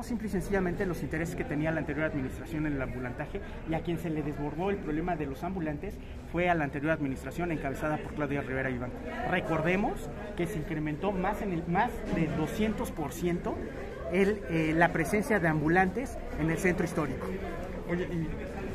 simple y sencillamente los intereses que tenía la anterior administración en el ambulantaje y a quien se le desbordó el problema de los ambulantes fue a la anterior administración encabezada por Claudia Rivera Iván. Recordemos que se incrementó más, en el, más de 200% el, eh, la presencia de ambulantes en el centro histórico. Oye, y